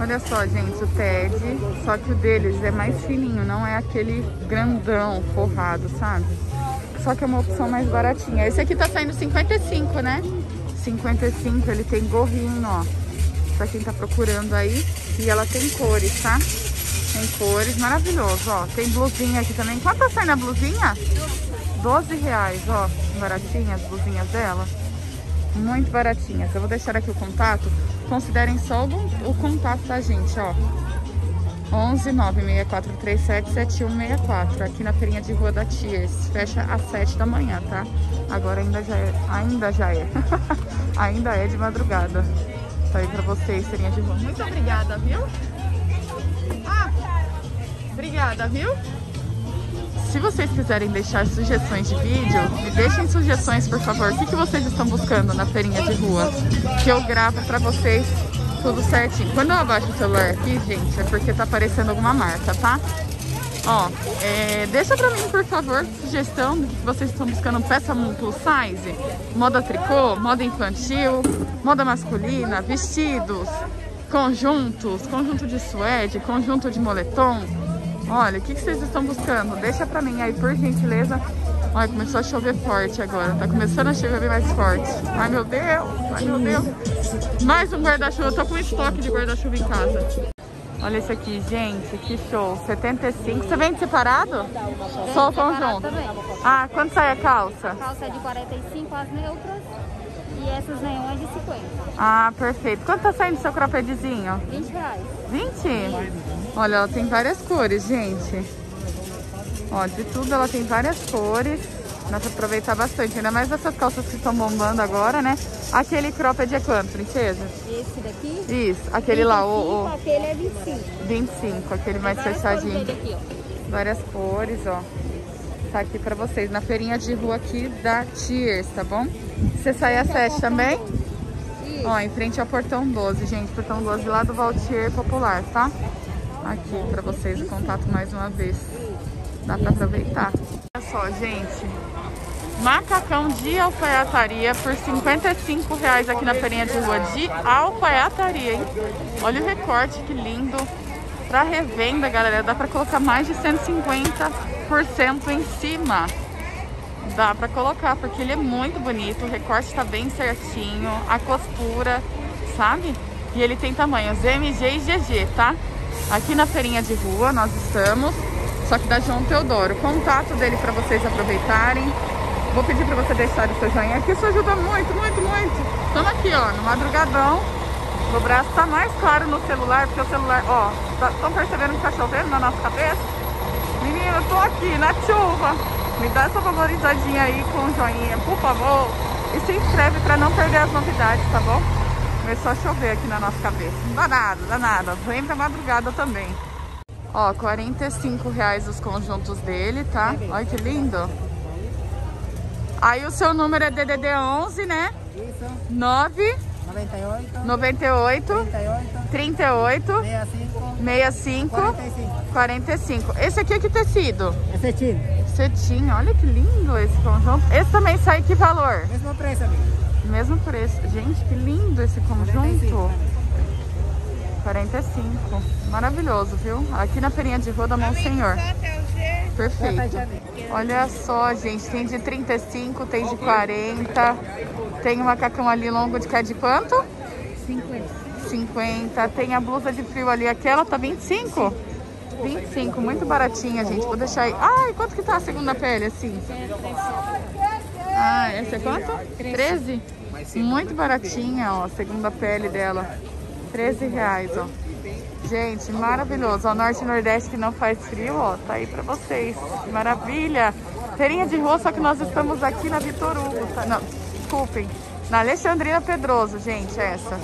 Olha só, gente, o TED, só que o deles é mais fininho, não é aquele grandão forrado, sabe? Só que é uma opção mais baratinha. Esse aqui tá saindo 55, né? 55, ele tem gorrinho, ó. Pra quem tá procurando aí. E ela tem cores, tá? Tem cores, maravilhoso, ó. Tem blusinha aqui também. Quanto tá saindo a blusinha? 12 reais, ó. Baratinhas as blusinhas dela. Muito baratinhas. Eu vou deixar aqui o contato. Considerem só o, o contato da gente, ó. 11 96437 7164 aqui na feirinha de Rua da Tias. Fecha às 7 da manhã, tá? Agora ainda já é, ainda já é. ainda é de madrugada. Tá aí pra vocês, feirinha de rua. Muito obrigada, viu? Ah, obrigada, viu? Se vocês quiserem deixar sugestões de vídeo, me deixem sugestões, por favor. O que, que vocês estão buscando na feirinha de rua? Que eu gravo pra vocês tudo certinho. Quando eu abaixo o celular aqui, gente, é porque tá aparecendo alguma marca, tá? Ó, é, deixa pra mim, por favor, sugestão do que vocês estão buscando peça plus size, moda tricô, moda infantil, moda masculina, vestidos, conjuntos, conjunto de suede, conjunto de moletom. Olha, o que, que vocês estão buscando? Deixa pra mim aí, por gentileza. Olha, começou a chover forte agora. Tá começando a chover mais forte. Ai, meu Deus. Ai, meu Deus. Mais um guarda-chuva. Eu tô com um estoque de guarda-chuva em casa. Olha esse aqui, gente. Que show. 75. Você vende separado? Só o conjunto. Ah, quanto sai a calça? A calça é de 45, as neutras. E essas neon é de 50. Ah, perfeito. Quanto tá saindo seu croppedzinho? 20 reais. 20? Olha, ela tem várias cores, gente. Ó, de tudo ela tem várias cores. Dá pra aproveitar bastante. Ainda mais essas calças que estão bombando agora, né? Aquele cropped é quanto, princesa? Esse daqui? Isso, aquele 25, lá, o, o... aquele é 25. 25, aquele mais fechadinho. Aqui, várias cores, ó. Tá aqui pra vocês, na feirinha de rua aqui da Tears, tá bom? Você sai às 7 também? Ó, em frente ao Portão 12, gente. Portão 12 lá do Valtier Popular, tá? Aqui para vocês o contato mais uma vez. Dá para aproveitar. Olha só, gente. Macacão de alfaiataria por 55 reais aqui na feirinha de rua de alfaiataria, hein? Olha o recorte, que lindo. Para revenda, galera, dá para colocar mais de 150% em cima. Dá para colocar, porque ele é muito bonito, o recorte tá bem certinho, a costura, sabe? E ele tem tamanhos MG e GG, tá? Aqui na feirinha de rua nós estamos, só que da João Teodoro. Contato dele para vocês aproveitarem. Vou pedir para você deixar o seu joinha aqui, isso ajuda muito, muito, muito. Estamos aqui, ó, no madrugadão. O braço tá mais claro no celular, porque o celular, ó, estão tá, percebendo que tá chovendo na nossa cabeça? Menina, eu tô aqui na chuva. Me dá essa favorizadinha aí com o joinha, por favor. E se inscreve para não perder as novidades, tá bom? Começou a chover aqui na nossa cabeça. Não dá nada, dá nada. Vem pra madrugada também. Ó, 45 reais os conjuntos dele, tá? Olha que lindo. Aí o seu número é DDD 11, né? Isso. 9... 98. 98. 38. 38. 65. 65. 45. 45. Esse aqui é que tecido? É cetim. Cetim, olha que lindo esse conjunto. Esse também sai que valor? Mesmo preço, amigo. Mesmo preço. Gente, que lindo esse conjunto. 45. Maravilhoso, viu? Aqui na feirinha de rua da Monsenhor. Perfeito. Olha só, gente. Tem de 35, tem de 40. Tem o macacão ali longo de que é de quanto? 50. 50. Tem a blusa de frio ali. Aquela tá 25? 25. Muito baratinha, gente. Vou deixar aí. Ai, quanto que tá a segunda pele assim? Ah, essa é quanto? 13? Muito baratinha, ó, segunda pele dela. 13 reais, ó. Gente, maravilhoso. O Norte e Nordeste que não faz frio, ó, tá aí pra vocês. Maravilha. Feirinha de rua, só que nós estamos aqui na Vitor Hugo, tá? Não, desculpem. Na Alexandrina Pedroso, gente, essa.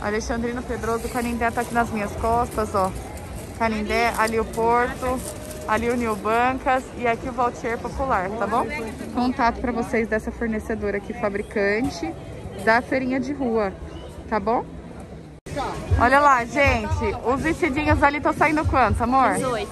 Alexandrina Pedroso, o Canindé tá aqui nas minhas costas, ó. Canindé, ali o Porto, ali o New Bancas e aqui o Valtier Popular, tá bom? Contato para vocês dessa fornecedora aqui, fabricante da feirinha de rua, tá bom? Olha lá, gente, os vestidinhos ali estão saindo quantos, amor? 18.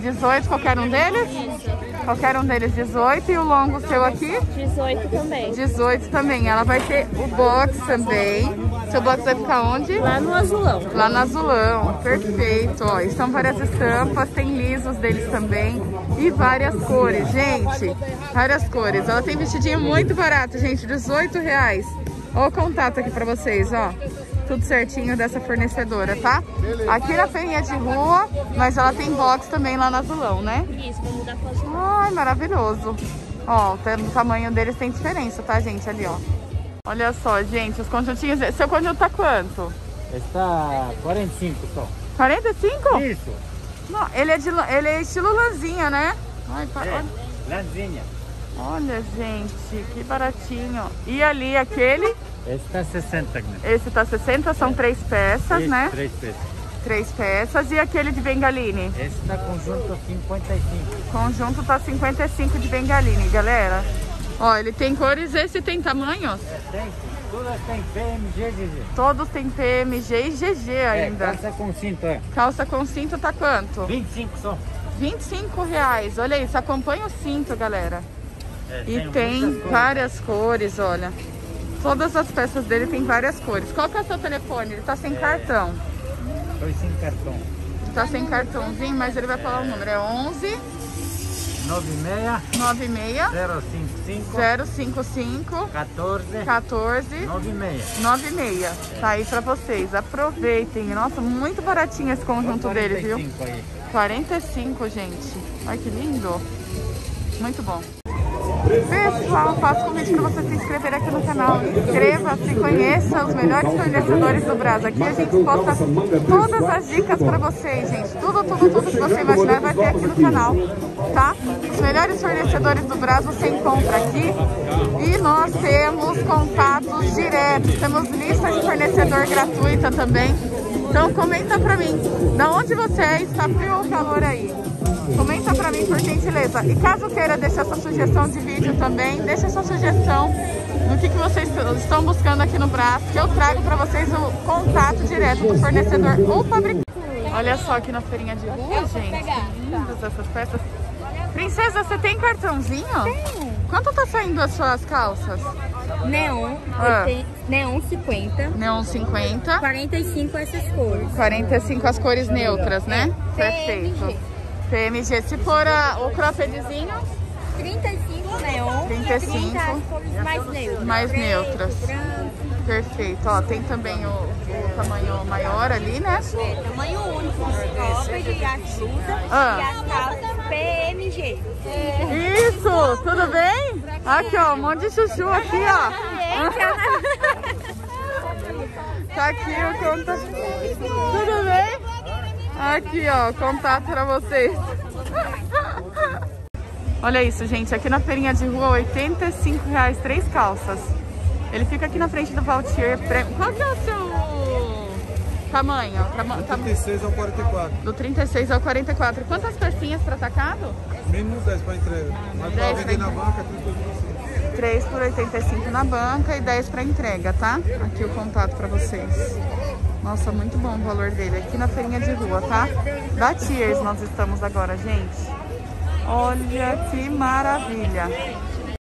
18, qualquer um deles? Isso. Qualquer um deles 18 e o longo seu aqui? 18 também. 18 também. Ela vai ter o box também, Seu box vai ficar onde? Lá no azulão. Lá no azulão, perfeito. Ó, estão várias estampas, tem lisos deles também e várias cores, gente. Várias cores. Ela tem vestidinho muito barato, gente, 18 reais. Ó o contato aqui pra vocês, ó. Tudo certinho dessa fornecedora, tá? Aqui na feirinha de rua, mas ela tem box também lá no azulão, né? Isso, vou mudar pra azulão. Ai, maravilhoso. Ó, o tamanho deles tem diferença, tá, gente? Ali, ó. Olha só, gente, os conjuntinhos. Seu conjunto tá quanto? Está 45 só. 45? Isso. Não, ele é, de, ele é estilo lãzinha, né? Ai, pa- É, lãzinha. olha, gente, que baratinho. E ali, aquele, Está 60, né? esse tá 60, são três peças, Isso, né? Três peças. Três peças. E aquele de bengaline? Está conjunto 55. Conjunto tá 55 de bengaline, galera. Ó, ele tem cores, esse tem tamanhos? É, tem. Todas têm PMG, GG. Todos têm PMG e GG É, ainda. calça com cinto, é. Calça com cinto tá quanto? 25 só. 25 reais. Olha isso, acompanha o cinto, galera. É, E tem cores. várias cores, olha. Todas as peças dele tem várias cores. Qual que é o seu telefone? Ele tá sem cartão. Foi sem cartão. Tá sem cartãozinho, mas ele vai falar o número. É 11 96 96 055 055 14 14 96. 96. Tá aí pra vocês. Aproveitem. Nossa, muito baratinho esse conjunto deles, viu? 45 aí. 45, gente. Olha que lindo. Muito bom. Pessoal, faço convite para você se inscrever aqui no canal. Inscreva-se, conheça os melhores fornecedores do Brasil. Aqui a gente posta todas as dicas para vocês, gente. Tudo, tudo, tudo que você imaginar vai ter aqui no canal, tá? Os melhores fornecedores do Brasil você encontra aqui. E nós temos contatos diretos. Temos lista de fornecedor gratuita também. Então comenta pra mim, da onde você é, está frio ou calor aí? Comenta pra mim, por gentileza. E caso queira deixar sua sugestão de vídeo também, deixa sua sugestão no que, que vocês estão buscando aqui no braço, que eu trago pra vocês o contato direto do fornecedor ou fabricante. Olha só aqui na feirinha de rua, gente. Que lindas essas peças. Princesa, você tem cartãozinho? Tenho. Quanto tá saindo as suas calças? Neon, Ah. 80, neon 50, Neon 50. 45 essas cores. 45 as cores neutras, né? É. Perfeito. PMG, se for a, o croppedzinho, 35 neon, 35. 30 as cores mais neutras. Mais neutras. branco, perfeito. Ó, tem também o, o tamanho maior ali, né? é, tamanho único, cropped, as blusas Ah. e as calças PMG. Isso, tudo bem? Aqui, ó, um monte de chuchu aqui, ó. Tá aqui o contato. Tudo bem? Aqui, ó, contato pra vocês. Olha isso, gente. Aqui na feirinha de rua, 85 reais, três calças. Ele fica aqui na frente do Valtier. Qual que é o seu tamanho? Tama- tam- 36 ao 44. Do 36 ao 44. Quantas pecinhas para atacado? Mínimo 10 para entrega. Mas 10 para vender na banca, 32 você. 3 por 85 na banca e 10 para entrega, tá? Aqui o contato para vocês. Nossa, muito bom o valor dele. Aqui na feirinha de rua, tá? Da Tiers nós estamos agora, gente. Olha que maravilha.